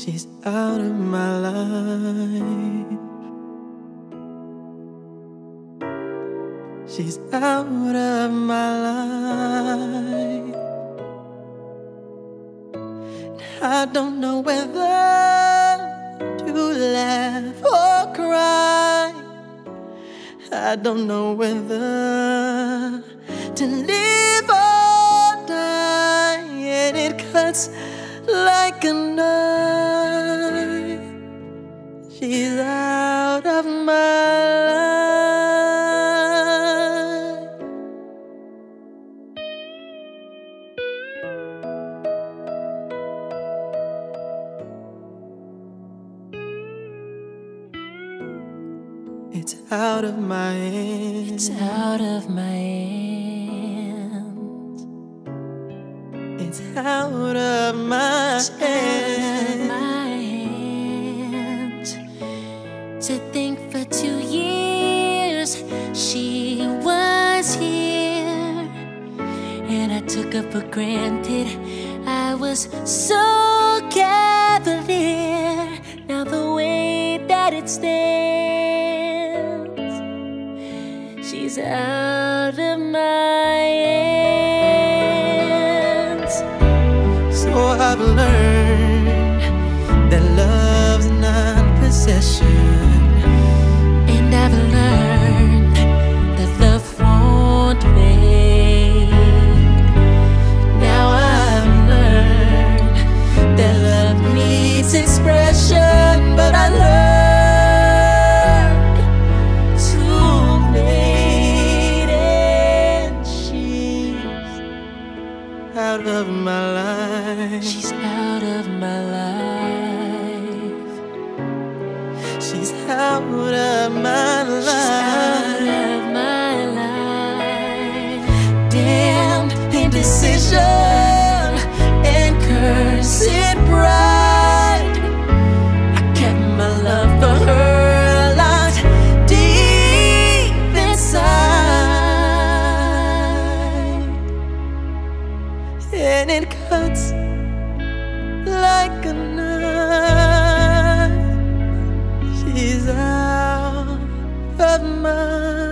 She's out of my life. She's out of my life. I don't know whether to laugh or cry. I don't know whether to live or die, and it cuts like a knife. She's out of my life. It's out of my hands. It's out of my hands. It's out of my It's out of my hands. To think for two years she was here, and I took her for granted. I was so cavalier. Now the way that it stands, she's out of my hands. I've learned that love's not possession. out of my life. She's out of my life. She's out of my and it cuts like a knife. She's out of my.